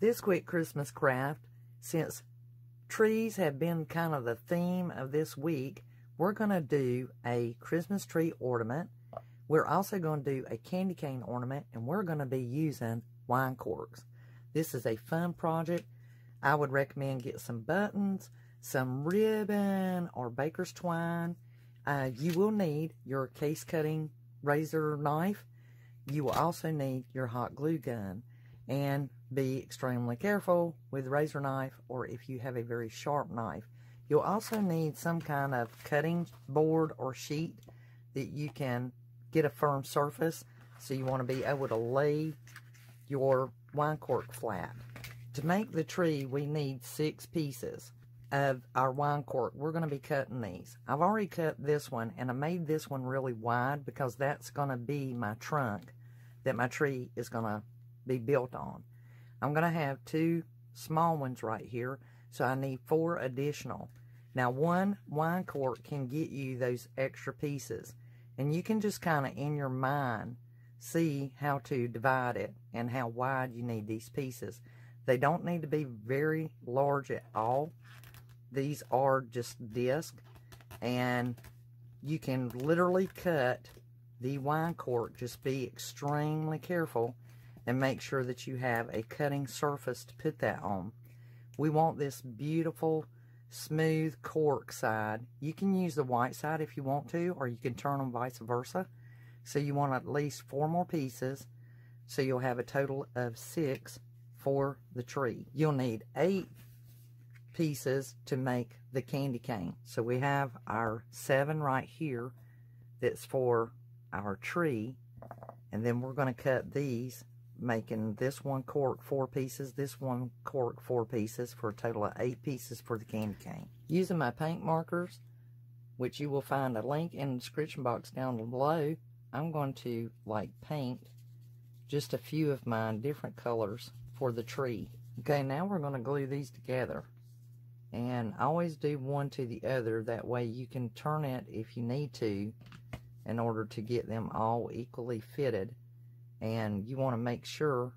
this quick Christmas craft, since trees have been kind of the theme of this week, we're going to do a Christmas tree ornament. We're also going to do a candy cane ornament, and we're going to be using wine corks. This is a fun project. I would recommend get some buttons, some ribbon, or baker's twine. Uh, you will need your case cutting razor knife. You will also need your hot glue gun. And be extremely careful with razor knife or if you have a very sharp knife. You'll also need some kind of cutting board or sheet that you can get a firm surface. So you want to be able to lay your wine cork flat. To make the tree, we need six pieces of our wine cork. We're going to be cutting these. I've already cut this one, and I made this one really wide because that's going to be my trunk that my tree is going to be built on. I'm going to have two small ones right here, so I need four additional. Now, one wine cork can get you those extra pieces, and you can just kind of, in your mind, see how to divide it and how wide you need these pieces. They don't need to be very large at all. These are just disc, and you can literally cut the wine cork. Just be extremely careful and make sure that you have a cutting surface to put that on. We want this beautiful, smooth cork side. You can use the white side if you want to, or you can turn them vice versa. So you want at least four more pieces, so you'll have a total of six for the tree. You'll need eight pieces to make the candy cane. So we have our seven right here that's for our tree. And then we're going to cut these, making this one cork four pieces, this one cork four pieces for a total of eight pieces for the candy cane. Using my paint markers, which you will find a link in the description box down below, I'm going to like paint just a few of my different colors for the tree. Okay, now we're going to glue these together. And always do one to the other. That way you can turn it if you need to in order to get them all equally fitted. And you want to make sure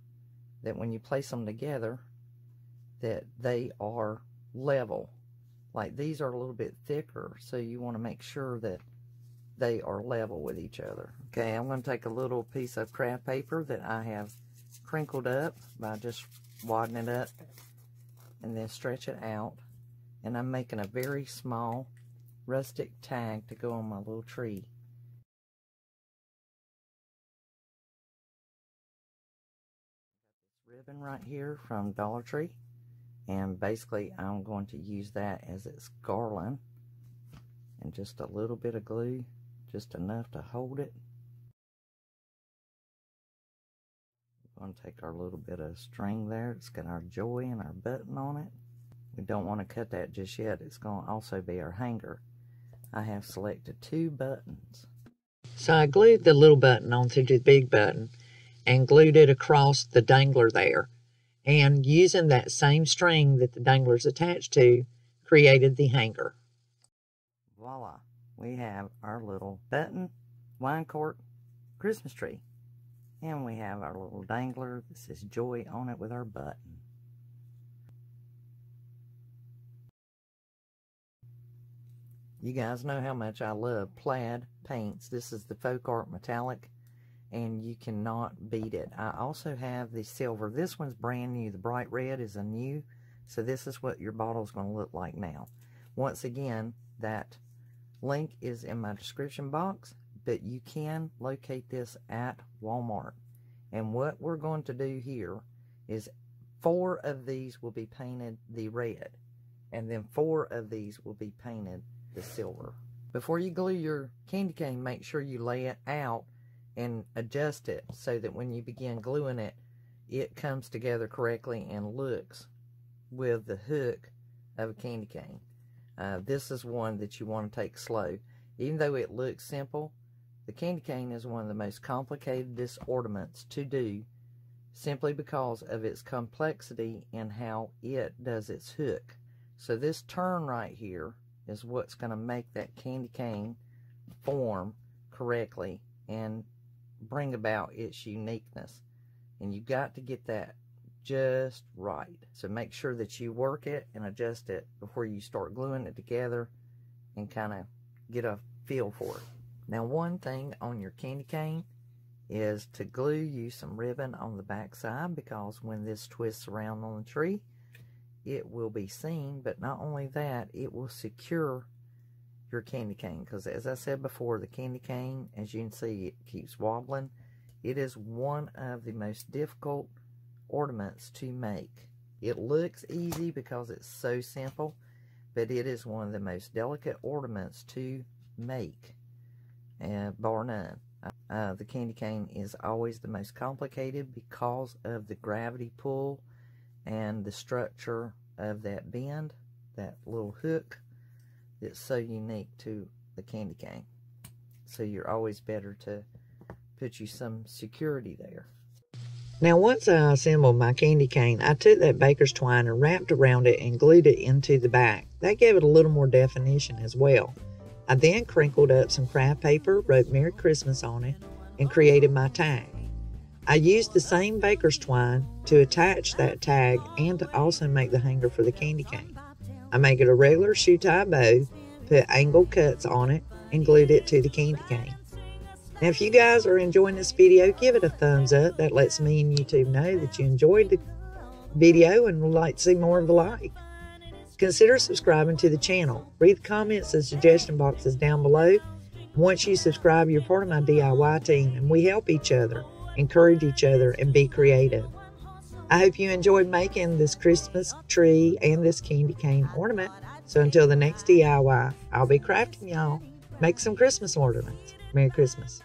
that when you place them together that they are level. Like these are a little bit thicker, so you want to make sure that they are level with each other. Okay, I'm going to take a little piece of kraft paper that I have crinkled up by just wadding it up and then stretch it out. And I'm making a very small rustic tag to go on my little tree. Ribbon right here from Dollar Tree. And basically I'm going to use that as its garland. And just a little bit of glue, just enough to hold it. We're going to take our little bit of string there. It's got our joy and our button on it. We don't want to cut that just yet. It's going to also be our hanger. I have selected two buttons. So I glued the little button onto the big button and glued it across the dangler there. And using that same string that the dangler is attached to, created the hanger. Voila, we have our little button, wine cork, Christmas tree. And we have our little dangler that says joy on it with our button. You guys know how much I love plaid paints. This is the Folk Art Metallic, and you cannot beat it. I also have the silver. This one's brand new. The bright red is a new, so this is what your bottle is going to look like now. Once again, that link is in my description box, but you can locate this at Walmart. And what we're going to do here is four of these will be painted the red, and then four of these will be painted the silver. Before you glue your candy cane, make sure you lay it out and adjust it so that when you begin gluing it, it comes together correctly and looks with the hook of a candy cane. Uh, this is one that you want to take slow. Even though it looks simple, the candy cane is one of the most complicated ornaments to do simply because of its complexity and how it does its hook. So this turn right here is what's going to make that candy cane form correctly and bring about its uniqueness. And you've got to get that just right. So make sure that you work it and adjust it before you start gluing it together and kind of get a feel for it. Now one thing on your candy cane is to glue use some ribbon on the back side because when this twists around on the tree it will be seen but not only that it will secure your candy cane because as I said before the candy cane as you can see it keeps wobbling. It is one of the most difficult ornaments to make. It looks easy because it's so simple but it is one of the most delicate ornaments to make uh, bar none. Uh, the candy cane is always the most complicated because of the gravity pull and the structure of that bend, that little hook that's so unique to the candy cane. So you're always better to put you some security there. Now once I assembled my candy cane, I took that baker's twine and wrapped around it and glued it into the back. That gave it a little more definition as well. I then crinkled up some kraft paper, wrote Merry Christmas on it, and created my tag. I used the same baker's twine to attach that tag and to also make the hanger for the candy cane. I made it a regular shoe tie bow, put angled cuts on it, and glued it to the candy cane. Now, if you guys are enjoying this video, give it a thumbs up. That lets me and YouTube know that you enjoyed the video and would like to see more of the like. Consider subscribing to the channel. Read the comments and suggestion boxes down below. Once you subscribe, you're part of my DIY team, and we help each other, encourage each other, and be creative. I hope you enjoyed making this Christmas tree and this candy cane ornament. So until the next DIY, I'll be crafting y'all. Make some Christmas ornaments. Merry Christmas.